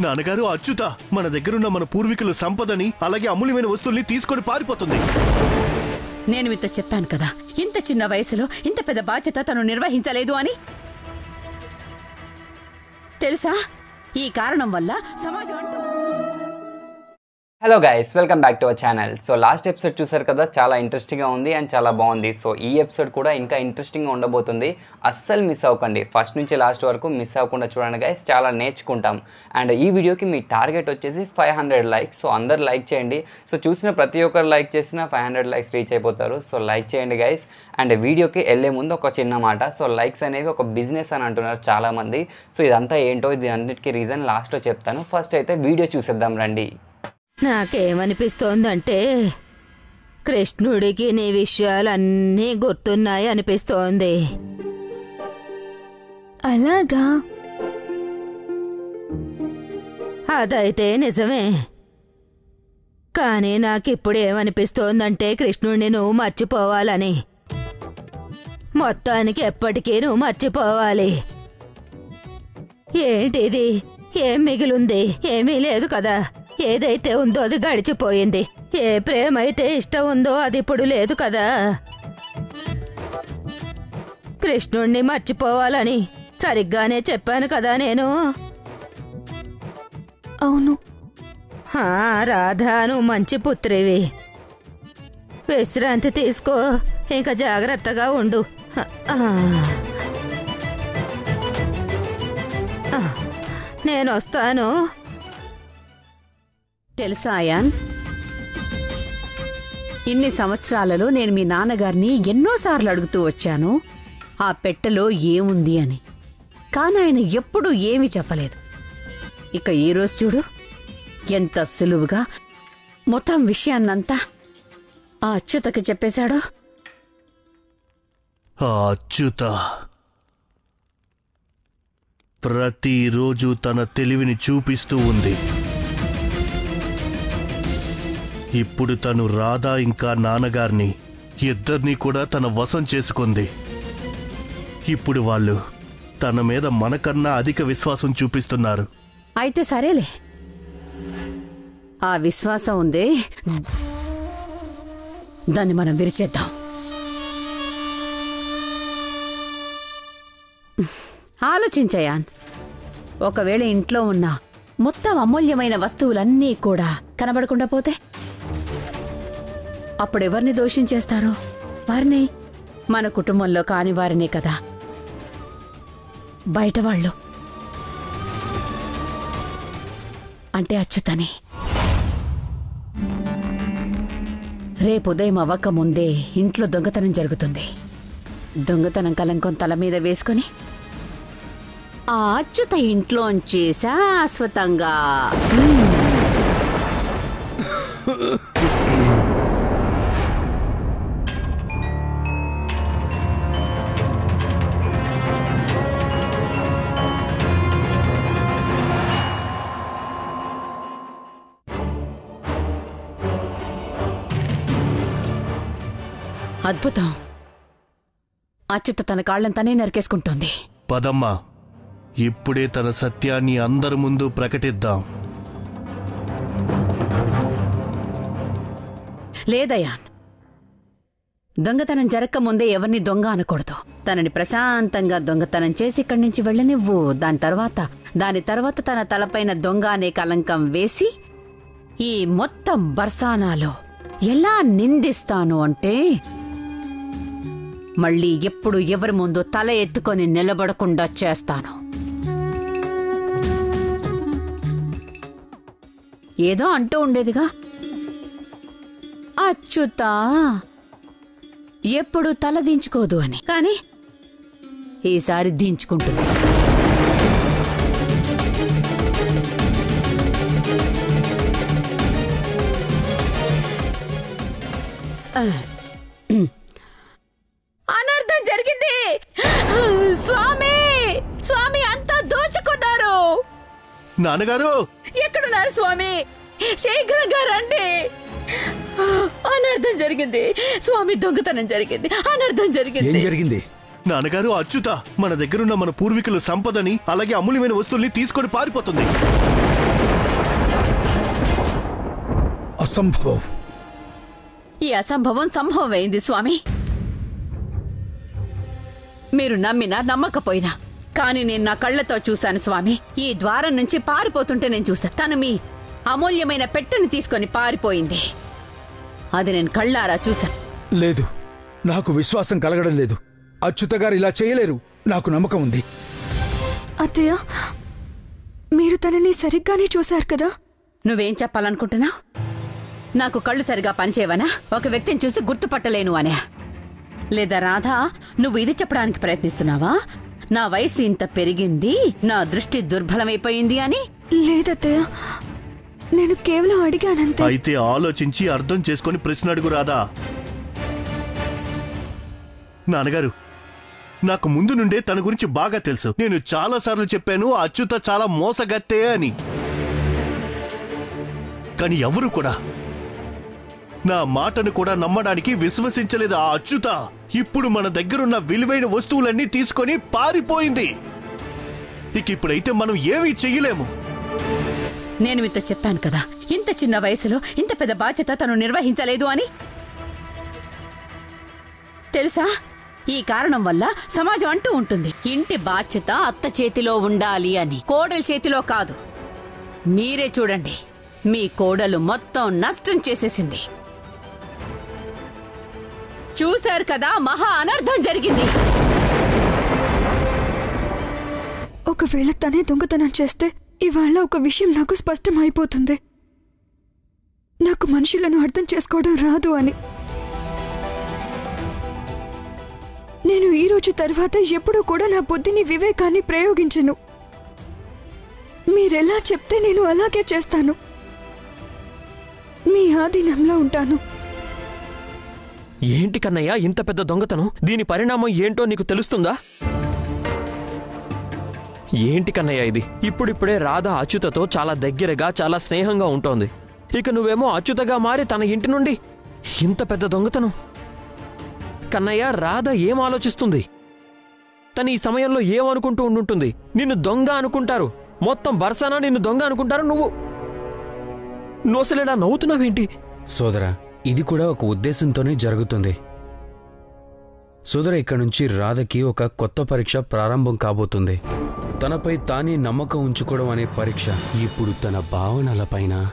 నాన్నగారు అచ్యుత మన దగ్గరున్న మన పూర్వీకుల సంపదని అలాగే అమూల్యమైన వస్తువుల్ని తీసుకొని పారిపోతుంది. నేను మీతో చెప్పాను కదా ఇంత చిన్న వయసులో ఇంత పెద్ద బాధ్యత తను నిర్వహించలేదు అని? తెలుసా? ఈ కారణం వల్ల సమాజం అంటూ hello guys welcome back to our channel so last episode చూసారు కదా చాలా ఇంట్రెస్టింగ్గా ఉంది అండ్ చాలా బాగుంది. సో ఈ ఎపిసోడ్ కూడా ఇంకా ఇంట్రెస్టింగ్గా ఉండబోతుంది. అస్సలు మిస్ అవ్వకండి. ఫస్ట్ నుంచి లాస్ట్ వరకు మిస్ అవ్వకుండా చూడండి గైస్ చాలా నేర్చుకుంటాం. అండ్ ఈ వీడియోకి మీ టార్గెట్ వచ్చేసి ఫైవ్ హండ్రెడ్ లైక్స్ సో అందరు లైక్ చేయండి. సో చూసిన ప్రతి ఒక్కరు లైక్ చేసినా ఫైవ్ హండ్రెడ్ లైక్స్ రీచ్ అయిపోతారు. సో లైక్ చేయండి గైస్ అండ్ వీడియోకి వెళ్ళే ముందు ఒక చిన్న మాట. సో లైక్స్ అనేవి ఒక బిజినెస్ అని అంటున్నారు చాలామంది. సో ఇదంతా ఏంటో ఇది అన్నిటికీ రీజన్ లాస్ట్లో చెప్తాను. ఫస్ట్ అయితే వీడియో చూసేద్దాం రండి. నాకేమనిపిస్తోందంటే కృష్ణుడికి నీ విషయాలన్నీ గుర్తున్నాయి అనిపిస్తోంది. అలాగా? అదైతే నిజమే. కానీ నాకిప్పుడు ఏమనిపిస్తోందంటే కృష్ణుడిని నువ్వు మర్చిపోవాలని. మొత్తానికి ఎప్పటికీ నువ్వు మర్చిపోవాలి. ఏంటిది? ఏం మిగిలుంది? ఏమీ లేదు కదా. ఏదైతే ఉందో అది గడిచిపోయింది. ఏ ప్రేమ అయితే ఇష్టం ఉందో అది ఇప్పుడు లేదు కదా. కృష్ణుణ్ణి మర్చిపోవాలని సరిగ్గానే చెప్పాను కదా నేను. అవును. హా, రాధా నువ్వు మంచి పుత్రివి. విశ్రాంతి తీసుకో ఇంకా జాగ్రత్తగా ఉండు. హ, ఆ. ఆ, నేను వస్తాను. తెలుసా అయాన్? ఇన్ని సంవత్సరాలలో నేను మీ నాన్నగారిని ఎన్నోసార్లు అడుగుతూ వచ్చాను. ఆ పెట్టెలో ఏముంది అని. కానీ ఆయన ఎప్పుడూ ఏమీ చెప్పలేదు. ఇక ఈరోజు రోజు చూడు ఎంత సులువుగా మొత్తం విషయాన్నంతా ఆ అచ్యుతకి చెప్పేశాడు. ఆ అచ్యుత ప్రతిరోజు తన తెలివిని చూపిస్తూ ఉంది. ఇప్పుడు తను రాధా ఇంకా నాన్నగారిని ఇద్దరినీ కూడా తన వశం చేసుకుంది. ఇప్పుడు వాళ్ళు తన మీద మనకన్నా అధిక విశ్వాసం చూపిస్తున్నారు. అయితే సరేలే. ఆ విశ్వాసం ఉంది. దాన్ని మనం విరిచేద్దాం. ఆలోచించయాన్ ఒకవేళ ఇంట్లో ఉన్న మొత్తం అమూల్యమైన వస్తువులన్నీ కూడా కనబడకుండా పోతే? అప్పుడెవరిని దోషించేస్తారు? వారిని? మన కుటుంబంలో కాని వారినే కదా. బయట వాళ్ళు. అంటే అచ్యుతని. రేపు ఉదయం అవ్వకముందే ఇంట్లో దొంగతనం జరుగుతుంది. దొంగతనం కలంకం తల మీద వేసుకుని ఆ అచ్యుత ఇంట్లోంచి శాశ్వతంగా అద్భుతం. అచ్యుత తన కాళ్ళని తనే నరికేసుకుంటోంది. పదమ్మా ఇప్పుడే తన సత్యాన్ని అందరి ముందు ప్రకటిద్దాం. లేదయాన్. దొంగతనం జరక్క ముందే ఎవరిని దొంగ అనకూడదు. తనని ప్రశాంతంగా దొంగతనం చేసి ఇక్కడి నుంచి వెళ్ళనివ్వు. దాని తర్వాత దాని తర్వాత తన తలపైన దొంగ అనే కలంకం వేసి ఈ మొత్తం బర్సానాలో ఎలా నిందిస్తాను అంటే మళ్ళీ ఎప్పుడు ఎవరి ముందు తల ఎత్తుకొని నిలబడకుండా చేస్తాను. ఏదో అంటూ ఉండేదిగా. అచ్యుతా ఎప్పుడు తల దించుకోదు అని. కానీ ఈసారి దించుకుంటుంది. అనర్థం స్వామి! స్వామి అంతా దోచుకున్నారు! నాన్నగారు! ఎక్కడున్నారు స్వామి? శీఘ్రంగా రండి! అనర్థం జరిగింది. స్వామి దొంగతనం జరిగింది. అనర్థం ఏం జరిగింది? జరిగింది నాన్నగారు అచ్యుత మన దగ్గరున్న మన పూర్వీకుల సంపదని అలాగే అమూల్యమైన వస్తువుల్ని తీసుకొని పారిపోతుంది. అసంభవం. ఈ అసంభవం సంభవమైంది స్వామి. మీరు నమ్మినా నమ్మకపోయినా. కానీ నేను నా కళ్ళతో చూశాను స్వామి. ఈ ద్వారం నుంచి పారిపోతుంటే నేను చూశాను తను మీ అమూల్యమైన పెట్టెని తీసుకొని పారిపోయింది. అది నేను కళ్ళారా చూశాను లేదు. నాకు విశ్వాసం కలగడం లేదు. అచ్యుత గారు ఇలా చేయలేరు. నాకు నమ్మకం ఉంది. అత్తయ్య మీరు తనని సరిగ్గానే చూశారు కదా? నువ్వేం చెప్పాలనుకుంటున్నావు నాకు కళ్ళు సరిగా పనిచేయవనా? ఒక వ్యక్తిని చూసి గుర్తుపట్టలేను అనే. లేదా రాధా నువ్వు ఇది చెప్పడానికి ప్రయత్నిస్తున్నావా? నా వయసు ఇంత పెరిగింది నా దృష్టి దుర్బలమైపోయింది అని? లేదత్తయ్య నేను కేవలం అడిగానంతే. అయితే ఆలోచించి అర్థం చేసుకొని ప్రశ్న అడుగు రాదా నాన్నగారు నాకు ముందు నుండే తన గురించి బాగా తెలుసు. నేను చాలా సార్లు చెప్పాను అచ్యుత చాలా మోసగత్తే అని. కానీ ఎవరు కూడా నా మాటను కూడా నమ్మడానికి విశ్వసించలేదు ఆ అచ్యుత. ఇప్పుడు మన దగ్గరున్న విలువైన వస్తువులన్నీ తీసుకొని పారిపోయింది. ఇక ఇప్పుడైతే మనం ఏమీ చెయ్యలేము. నేను మీతో చెప్పాను కదా ఇంత చిన్న వయసులో ఇంత పెద్ద బాధ్యత తను నిర్వహించలేదు అని? తెలుసా? ఈ కారణం వల్ల సమాజం అంటూ ఉంటుంది ఇంటి బాధ్యత అత్త చేతిలో ఉండాలి అని. కోడలు చేతిలో కాదు. మీరే చూడండి మీ కోడలు మొత్తం నష్టం చేసేసింది. చూశారు కదా మహా అనర్థం జరిగింది. ఒకవేళ తనే దొంగతనం చేస్తే ఇవాళ ఒక విషయం నాకు స్పష్టం అయిపోతుంది నాకు మనుషులను అర్థం చేసుకోవడం రాదు అని. నేను ఈ రోజు తర్వాత ఎప్పుడూ కూడా నా బుద్ధిని వివేకాన్ని ప్రయోగించను. మీరెలా చెప్తే నేను అలాగే చేస్తాను. మీ ఆధీనంలో ఉంటాను. ఏంటి కన్నయ్య ఇంత పెద్ద దొంగతనం? దీని పరిణామం ఏంటో నీకు తెలుస్తుందా? ఏంటి కన్నయ్య ఇది? ఇప్పుడిప్పుడే రాధ అచ్యుతతో చాలా దగ్గరగా చాలా స్నేహంగా ఉంటోంది. ఇక నువ్వేమో అచ్యుతగా మారి తన ఇంటి నుండి? ఇంత పెద్ద దొంగతనం. కన్నయ్య రాధ ఏం ఆలోచిస్తుంది? తను ఈ సమయంలో ఏమనుకుంటూ ఉండుంటుంది? నిన్ను దొంగ అనుకుంటారు. మొత్తం బర్సనా నిన్ను దొంగ అనుకుంటారు నువ్వు. నోసలేడా నవ్వుతున్నావేంటి? సోదరా ఇది కూడా ఒక ఉద్దేశంతోనే జరుగుతుంది. సుధర ఇక్కడి నుంచి రాధకి ఒక కొత్త పరీక్ష ప్రారంభం కాబోతుంది. తనపై తానే నమ్మకం ఉంచుకోవడం అనే పరీక్ష ఇప్పుడు తన భావనలపైన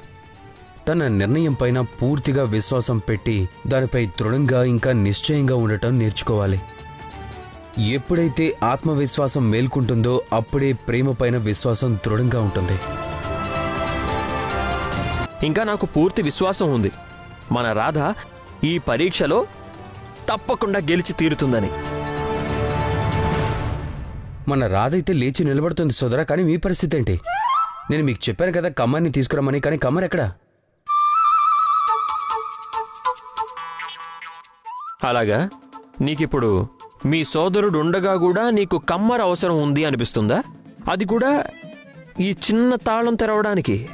తన నిర్ణయం పైన పూర్తిగా విశ్వాసం పెట్టి దానిపై దృఢంగా ఇంకా నిశ్చయంగా ఉండటం నేర్చుకోవాలి. ఎప్పుడైతే ఆత్మవిశ్వాసం మేల్కుంటుందో అప్పుడే ప్రేమ పైన విశ్వాసం దృఢంగా ఉంటుంది. ఇంకా నాకు పూర్తి విశ్వాసం ఉంది. మన రాధ ఈ పరీక్షలో తప్పకుండా గెలిచి తీరుతుందని. మన రాధైతే లేచి నిలబడుతుంది సోదరా కానీ మీ పరిస్థితి ఏంటి? నేను మీకు చెప్పాను కదా కమ్మర్ని తీసుకురమ్మని కానీ కమ్మర్ ఎక్కడా? అలాగా? నీకిప్పుడు మీ సోదరుడు ఉండగా కూడా నీకు కమ్మర అవసరం ఉంది అనిపిస్తుందా? అది కూడా ఈ చిన్న తాళం తెరవడానికి.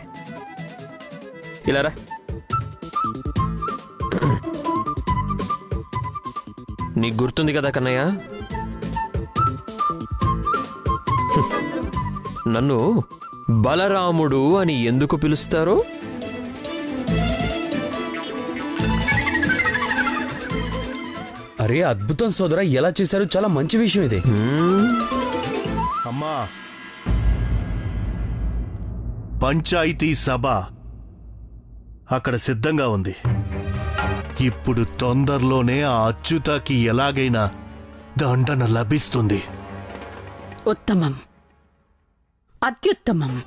ఇలారా నీకు గుర్తుంది కదా కన్నయ్య. నన్ను బలరాముడు అని ఎందుకు పిలుస్తారో? అరే అద్భుతం సోదరా ఎలా చేశారు? చాలా మంచి విషయం ఇది. అమ్మా. పంచాయతీ సభ అక్కడ సిద్ధంగా ఉంది. ఇప్పుడు తొందరలోనే ఆ అచ్యుతకి ఎలాగైనా దండన లభిస్తుంది. ఉత్తమం. అత్యుత్తమం.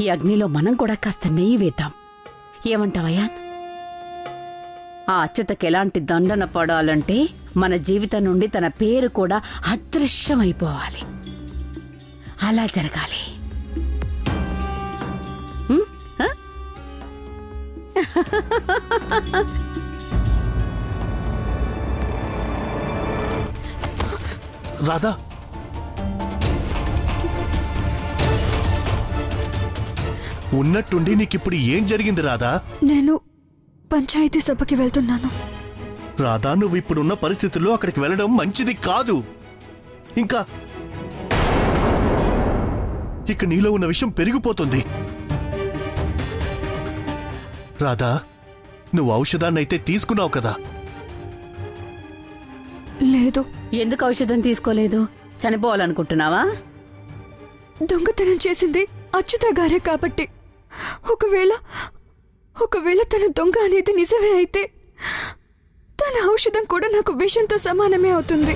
ఈ అగ్నిలో మనం కూడా కాస్త నెయ్యి వేద్దాం. ఏమంటావయ్యా? ఆ అచ్యుతకి ఎలాంటి దండన పడాలంటే మన జీవితం నుండి తన పేరు కూడా అదృశ్యమైపోవాలి. అలా జరగాలి. రాధా. ఉన్నట్టుండి నీకిప్పుడు ఏం జరిగింది రాధా? నేను పంచాయతీ సభకి వెళ్తున్నాను. రాధా నువ్వు ఇప్పుడున్న పరిస్థితుల్లో అక్కడికి వెళ్ళడం మంచిది కాదు. ఇంకా ఇక నీలో ఉన్న విషయం పెరిగిపోతుంది. రాధా నువ్వు ఔషధాన్నైతే తీసుకున్నావు కదా. లేదు. ఎందుకు ఔషధం తీసుకోలేదు? చనిపోవాలనుకుంటున్నావా? దొంగతనం చేసింది అచ్యుత గారే కాబట్టి. ఒకవేళ ఒకవేళ తన దొంగ అనేది నిజమే అయితే తన ఔషధం కూడా నాకు విషంతో సమానమే అవుతుంది.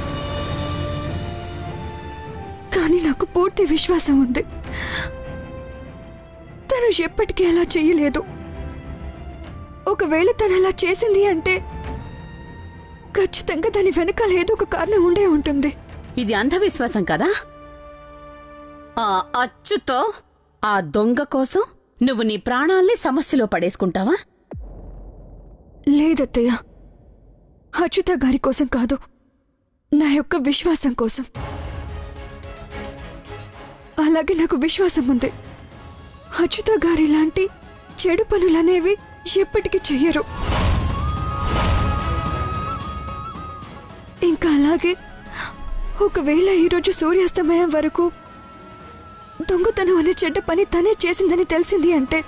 కానీ నాకు పూర్తి విశ్వాసం ఉంది. తను ఎప్పటికీ అలా చెయ్యలేదు ఒకవేళ తను అలా చేసింది అంటే ఖచ్చితంగా దాని వెనకాల ఏదో ఒక కారణం ఉండే ఉంటుంది. ఇది అంధవిశ్వాసం కదా? ఆ అచ్చుతో ఆ దొంగ కోసం నువ్వు నీ ప్రాణాల్ని సమస్యలో పడేసుకుంటావా? లేదత్తయ్య. అచ్యుత గారి కోసం కాదు నా యొక్క విశ్వాసం కోసం. అలాగే నాకు విశ్వాసం ఉంది. అచ్యుత గారి లాంటి చెడు పనులనేవి ఎప్పటికీ చెయ్యరు. ఇంకా అలాగే ఒకవేళ ఈరోజు సూర్యాస్తమయం వరకు దొంగతనం అనే చెడ్డ పని తనే చేసిందని తెలిసింది అంటే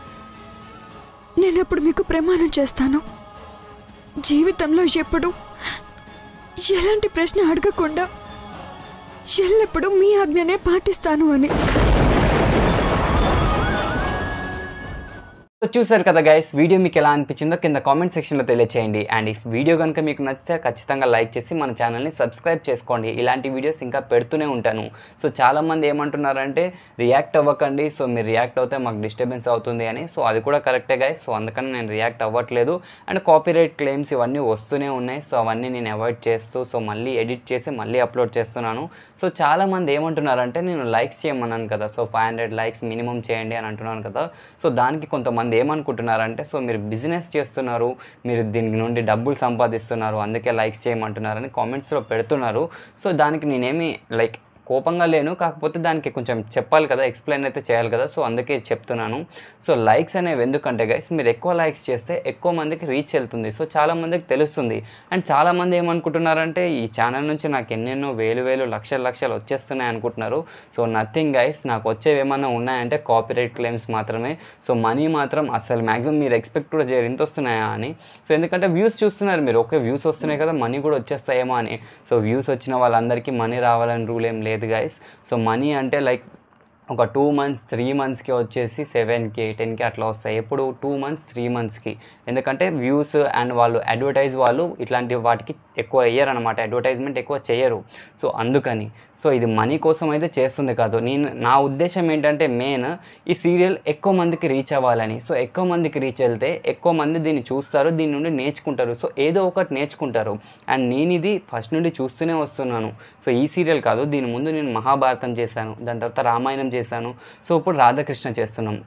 నేనప్పుడు మీకు ప్రమాణం చేస్తాను. జీవితంలో ఎప్పుడు ఎలాంటి ప్రశ్న అడగకుండా ఎల్లప్పుడూ మీ ఆజ్ఞనే పాటిస్తాను అని. చూసారు కదా గైస్ వీడియో మీకు ఎలా అనిపించిందో కింద కామెంట్ సెక్షన్లో తెలియచేయండి. అండ్ ఇఫ్ వీడియో కనుక మీకు నచ్చితే ఖచ్చితంగా లైక్ చేసి మన ఛానల్ని సబ్స్క్రైబ్ చేసుకోండి. ఇలాంటి వీడియోస్ ఇంకా పెడుతూనే ఉంటాను. సో చాలామంది ఏమంటున్నారంటే రియాక్ట్ అవ్వకండి. సో మీరు రియాక్ట్ అవుతే మాకు డిస్టర్బెన్స్ అవుతుంది అని. సో అది కూడా కరెక్టే గైస్ సో అందుకని నేను రియాక్ట్ అవ్వట్లేదు. అండ్ కాపీరైట్ క్లెయిమ్స్ ఇవన్నీ వస్తూనే ఉన్నాయి. సో అవన్నీ నేను అవాయిడ్ చేస్తూ సో మళ్ళీ ఎడిట్ చేసి మళ్ళీ అప్లోడ్ చేస్తున్నాను. సో చాలామంది ఏమంటున్నారంటే నేను లైక్స్ చేయమన్నాను కదా. So five hundred likes minimum చేయండి అని అంటున్నాను కదా. సో దానికి కొంతమంది ఏమనుకుంటున్నారంటే సో మీరు బిజినెస్ చేస్తున్నారు మీరు దీని నుండి డబ్బులు సంపాదిస్తున్నారు అందుకే లైక్స్ చేయమంటున్నారని కామెంట్స్లో పెడుతున్నారు. సో దానికి నేనేమి లైక్ కోపంగా లేను. కాకపోతే దానికి కొంచెం చెప్పాలి కదా ఎక్స్ప్లెయిన్ అయితే చేయాలి కదా. సో అందుకే చెప్తున్నాను. సో లైక్స్ అనేవి ఎందుకంటే గైస్ మీరు ఎక్కువ లైక్స్ చేస్తే ఎక్కువ మందికి రీచ్ వెళ్తుంది. సో చాలామందికి తెలుస్తుంది. అండ్ చాలామంది ఏమనుకుంటున్నారంటే ఈ ఛానల్ నుంచి నాకు ఎన్నెన్నో వేలు వేలు లక్షలు లక్షలు వచ్చేస్తున్నాయి అనుకుంటున్నారు. సో నథింగ్ గైస్ నాకు వచ్చేవి ఏమన్నా ఉన్నాయంటే కాపీరైట్ క్లెయిమ్స్ మాత్రమే. సో మనీ మాత్రం అసలు మ్యాక్సిమం మీరు ఎక్స్పెక్ట్ కూడా చేయరు. ఇంత వస్తున్నాయా అని. సో ఎందుకంటే వ్యూస్ చూస్తున్నారు మీరు. ఓకే వ్యూస్ వస్తున్నాయి కదా మనీ కూడా వచ్చేస్తాయేమో అని. సో వ్యూస్ వచ్చిన వాళ్ళందరికీ మనీ రావాలని రూల్ ఏం లేదు. గైస్ సో మనీ అంటే లైక్ ఒక టూ మంత్స్ త్రీ మంత్స్కి వచ్చేసి సెవెన్కి టెన్కి అట్లా వస్తాయి. ఎప్పుడు టూ మంత్స్ త్రీ మంత్స్కి ఎందుకంటే వ్యూస్ అండ్ వాళ్ళు అడ్వర్టైజ్ వాళ్ళు ఇట్లాంటి వాటికి ఎక్కువ వేయరు అనమాట అడ్వర్టైజ్మెంట్ ఎక్కువ చేయరు. సో అందుకని. సో ఇది మనీ కోసం అయితే చేస్తుంది కాదు. నేను నా ఉద్దేశం ఏంటంటే మెయిన్ ఈ సీరియల్ ఎక్కువ మందికి రీచ్ అవ్వాలని. సో ఎక్కువ మందికి రీచ్ వెళ్తే ఎక్కువ మంది దీన్ని చూస్తారు దీని నుండి నేర్చుకుంటారు. సో ఏదో ఒకటి నేర్చుకుంటారు. అండ్ నేను ఇది ఫస్ట్ నుండి చూస్తూనే వస్తున్నాను. సో ఈ సీరియల్ కాదు. దీని ముందు నేను మహాభారతం చేశాను. దాని తర్వాత రామాయణం చేశాను. సో ఇప్పుడు రాధాకృష్ణ చేస్తున్నాం.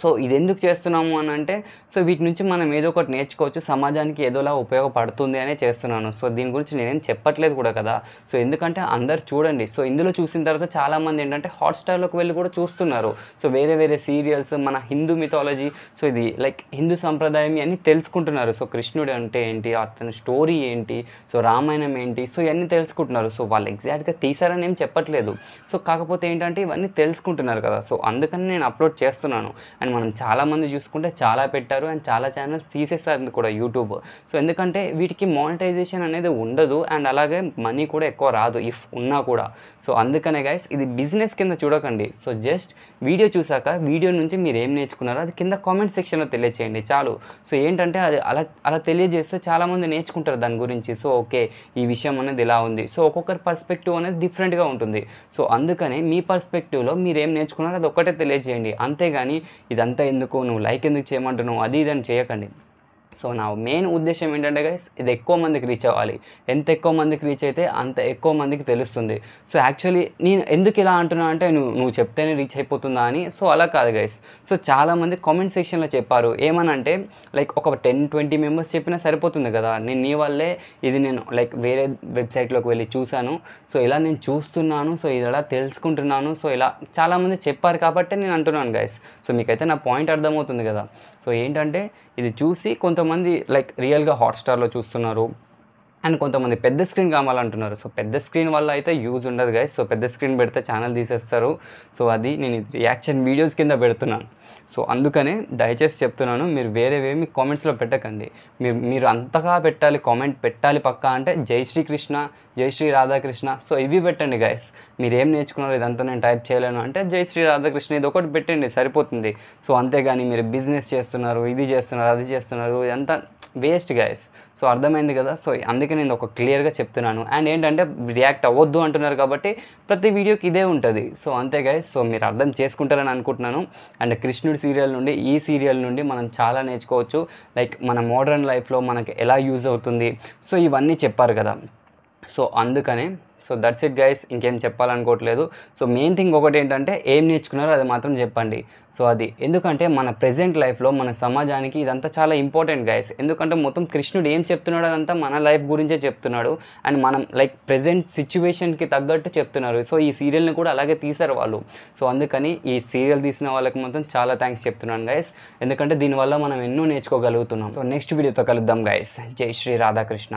సో ఇది ఎందుకు చేస్తున్నాము అని అంటే సో వీటి నుంచి మనం ఏదో ఒకటి నేర్చుకోవచ్చు సమాజానికి ఏదోలా ఉపయోగపడుతుంది అనే చేస్తున్నాను. సో దీని గురించి నేనేం చెప్పట్లేదు కూడా కదా. సో ఎందుకంటే అందరు చూడండి. సో ఇందులో చూసిన తర్వాత చాలామంది ఏంటంటే హాట్స్టార్లోకి వెళ్ళి కూడా చూస్తున్నారు. సో వేరే వేరే సీరియల్స్ మన హిందూ మిథాలజీ సో ఇది లైక్ హిందూ సంప్రదాయం అని తెలుసుకుంటున్నారు. సో కృష్ణుడు అంటే ఏంటి అతని స్టోరీ ఏంటి సో రామాయణం ఏంటి సో ఇవన్నీ తెలుసుకుంటున్నారు. సో వాళ్ళు ఎగ్జాక్ట్గా తీసారని ఏం చెప్పట్లేదు. సో కాకపోతే ఏంటంటే ఇవన్నీ తెలుసుకుంటున్నారు కదా. సో అందుకని నేను అప్లోడ్ చేస్తున్నాను. అండ్ మనం చాలామంది చూసుకుంటే చాలా పెట్టారు అండ్ చాలా ఛానల్స్ తీసేస్తారు కూడా యూట్యూబ్. సో ఎందుకంటే వీటికి మానిటైజేషన్ అనేది ఉండదు అండ్ అలాగే మనీ కూడా ఎక్కువ రాదు ఇఫ్ ఉన్నా కూడా. సో అందుకనే గైస్ ఇది బిజినెస్ కింద చూడకండి. సో జస్ట్ వీడియో చూసాక వీడియో నుంచి మీరు ఏం నేర్చుకున్నారో అది కింద కామెంట్ సెక్షన్లో తెలియచేయండి చాలు. సో ఏంటంటే అది అలా అలా తెలియజేస్తే చాలామంది నేర్చుకుంటారు దాని గురించి. సో ఓకే ఈ విషయం అనేది ఇలా ఉంది. సో ఒక్కొక్కరి పర్స్పెక్టివ్ అనేది డిఫరెంట్గా ఉంటుంది. సో అందుకని మీ పర్స్పెక్టివ్లో మీరు ఏం నేర్చుకున్నారో అది ఒక్కటే తెలియజేయండి అంతేగాని ఇదంతా ఎందుకు? నువ్వు లైక్ ఎందుకు చేయమంటున్నావు? అది ఇది అని చేయకండి. సో నా మెయిన్ ఉద్దేశం ఏంటంటే గైస్ ఇది ఎక్కువ మందికి రీచ్ అవ్వాలి. ఎంత ఎక్కువ మందికి రీచ్ అయితే అంత ఎక్కువ మందికి తెలుస్తుంది. సో యాక్చువల్లీ నేను ఎందుకు ఇలా అంటున్నా అంటే నువ్వు నువ్వు చెప్తేనే రీచ్ అయిపోతుందా అని. సో అలా కాదు గైస్ సో చాలామంది కామెంట్ సెక్షన్లో చెప్పారు. ఏమనంటే లైక్ ఒక టెన్ ట్వంటీ మెంబర్స్ చెప్పినా సరిపోతుంది కదా. నేను నీ వల్లే ఇది నేను లైక్ వేరే వెబ్సైట్లోకి వెళ్ళి చూశాను. సో ఇలా నేను చూస్తున్నాను. సో ఇది ఇలా తెలుసుకుంటున్నాను. సో ఇలా చాలామంది చెప్పారు కాబట్టి నేను అంటున్నాను గైస్ సో మీకైతే నా పాయింట్ అర్థమవుతుంది కదా. సో ఏంటంటే ఇది చూసి కొంతమంది లైక్ రియల్గా హాట్స్టార్లో చూస్తున్నారు. అండ్ కొంతమంది పెద్ద స్క్రీన్ కావాలంటున్నారు. సో పెద్ద స్క్రీన్ వల్ల అయితే యూజ్ ఉండదు గైస్ సో పెద్ద స్క్రీన్ పెడితే ఛానల్ తీసేస్తారు. సో అది నేను రియాక్షన్ వీడియోస్ కింద పెడుతున్నాను. సో అందుకనే దయచేసి చెప్తున్నాను మీరు వేరేవేమి కామెంట్స్లో పెట్టకండి. మీరు మీరు అంతగా పెట్టాలి కామెంట్ పెట్టాలి పక్కా అంటే జై శ్రీకృష్ణ జై శ్రీ రాధాకృష్ణ. సో ఇవి పెట్టండి గైస్ మీరు ఏం నేర్చుకున్నారు ఇదంతా నేను టైప్ చేయలేను అంటే జై శ్రీ రాధాకృష్ణ ఇది ఒకటి పెట్టండి సరిపోతుంది. సో అంతేగాని మీరు బిజినెస్ చేస్తున్నారు ఇది చేస్తున్నారు అది చేస్తున్నారు ఇదంతా వేస్ట్ గైస్ సో అర్థమైంది కదా? సో అందుకే నేను ఒక క్లియర్గా చెప్తున్నాను. అండ్ ఏంటంటే రియాక్ట్ అవ్వద్దు అంటున్నారు కాబట్టి ప్రతి వీడియోకి ఇదే ఉంటుంది. సో అంతే గైస్ సో మీరు అర్థం చేసుకుంటారని అనుకుంటున్నాను. అండ్ కృష్ణుడి సీరియల్ నుండి ఈ సీరియల్ నుండి మనం చాలా నేర్చుకోవచ్చు. లైక్ మన మోడర్న్ లైఫ్లో మనకి ఎలా యూజ్ అవుతుంది. సో ఇవన్నీ చెప్పారు కదా. సో అందుకనే సో దట్స్ ఇట్ గైస్ ఇంకేం చెప్పాలనుకోవట్లేదు. సో మెయిన్ థింగ్ ఒకటి ఏంటంటే ఏం నేర్చుకున్నారో అది మాత్రం చెప్పండి. సో అది ఎందుకంటే మన ప్రజెంట్ లైఫ్లో మన సమాజానికి ఇదంతా చాలా ఇంపార్టెంట్ గైస్ ఎందుకంటే మొత్తం కృష్ణుడు ఏం చెప్తున్నాడు అదంతా మన లైఫ్ గురించే చెప్తున్నాడు. అండ్ మనం లైక్ ప్రజెంట్ సిచ్యువేషన్కి తగ్గట్టు చెప్తున్నారు. సో ఈ సీరియల్ని కూడా అలాగే తీశారు వాళ్ళు. సో అందుకని ఈ సీరియల్ తీసిన వాళ్ళకి మాత్రం చాలా థ్యాంక్స్ చెప్తున్నాను గైస్ ఎందుకంటే దీనివల్ల మనం ఎన్నో నేర్చుకోగలుగుతున్నాం. సో నెక్స్ట్ వీడియోతో కలుద్దాం గైస్ జై శ్రీ రాధాకృష్ణ.